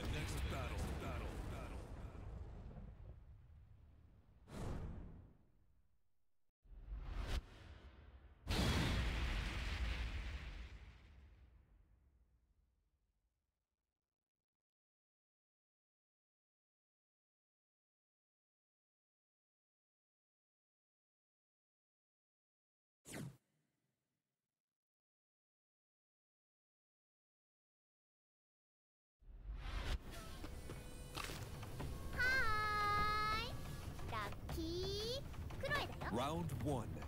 the next battle. Round one.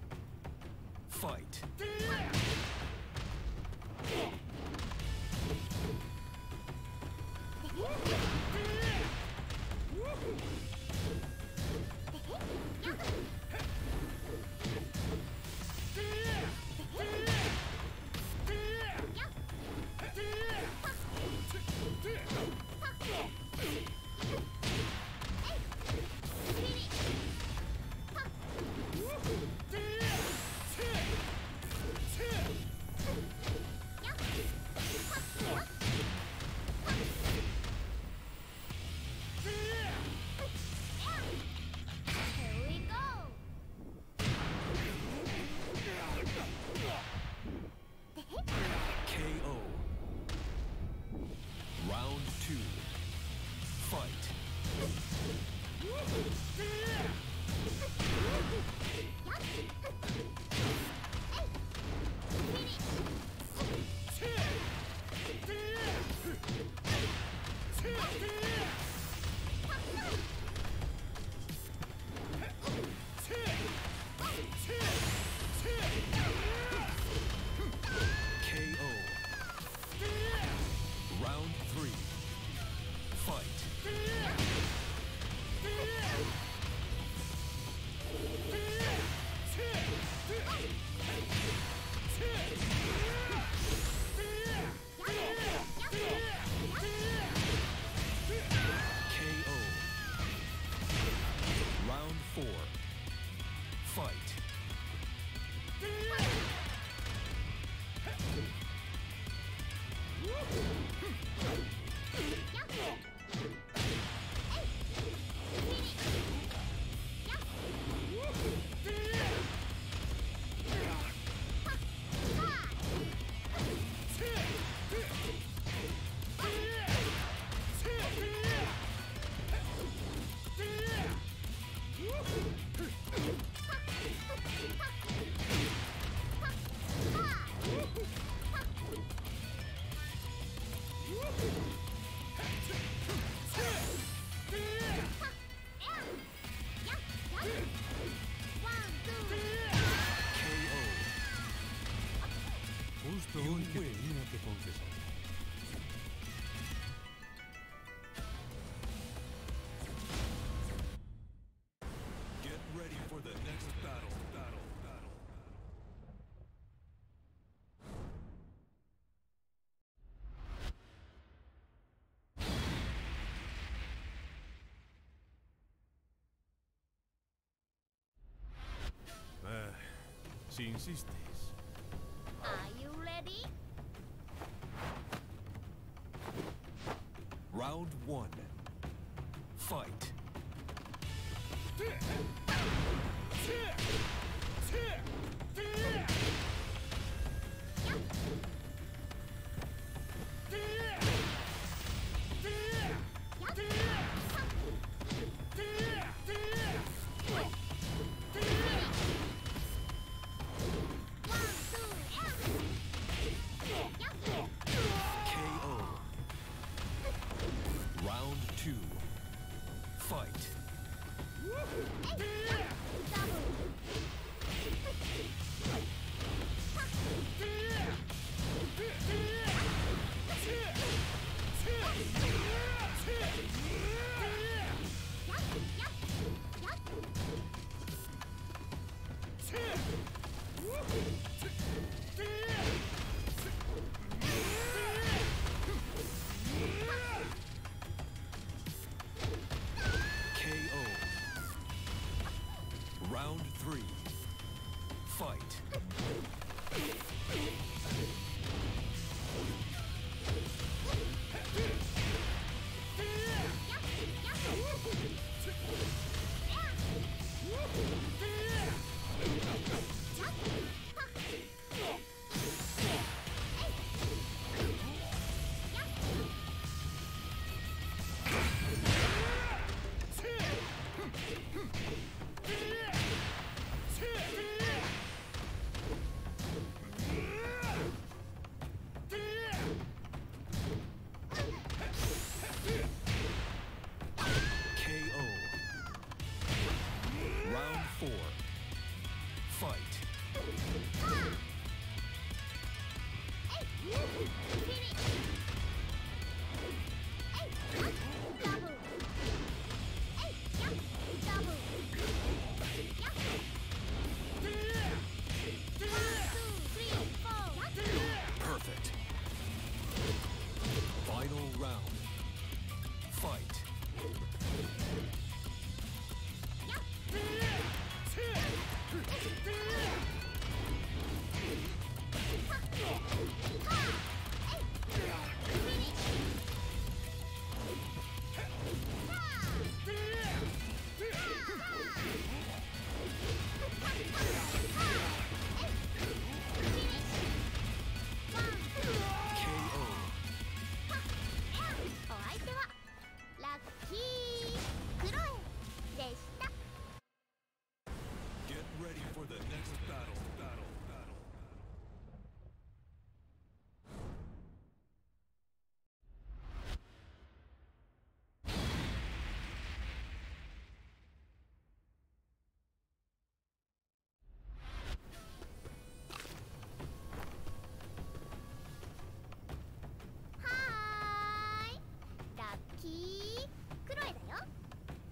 si insistes. Are you ready? Round one. Round three. Fight.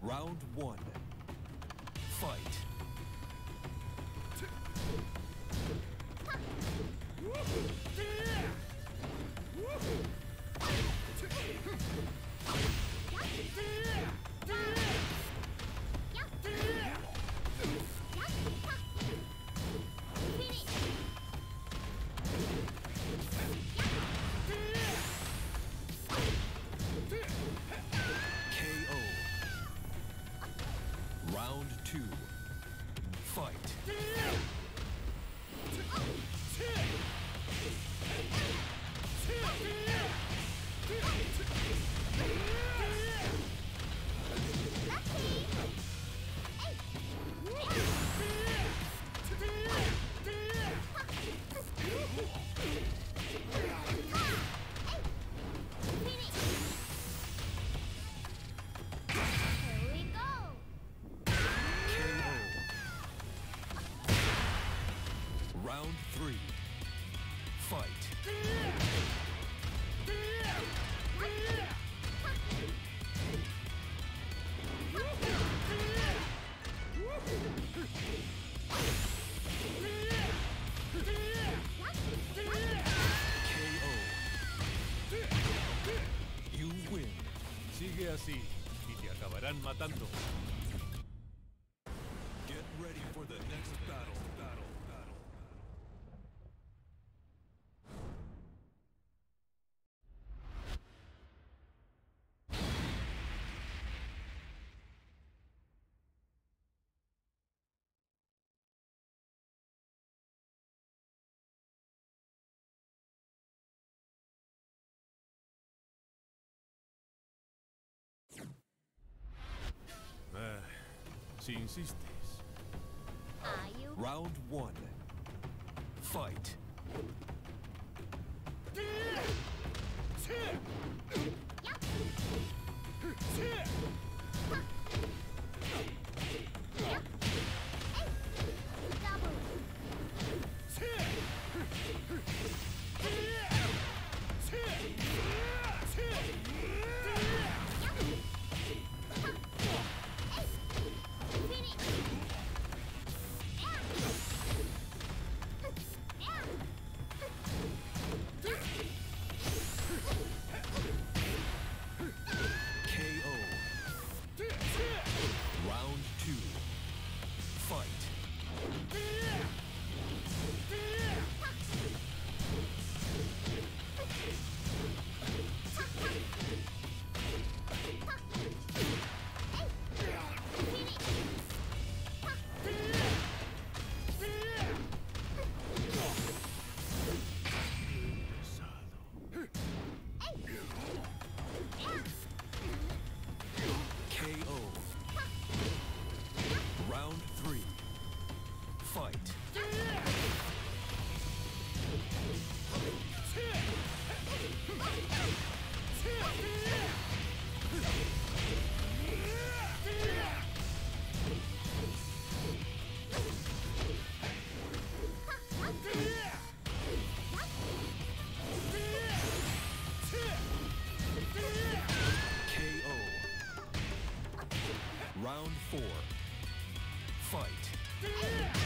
Round one. Fight. Two. Round three. Fight. KO. You win. Sigue así y te acabarán matando. Get ready for the next battle. Si insistes. Are you Round one. Fight. Fight. Round four. Fight.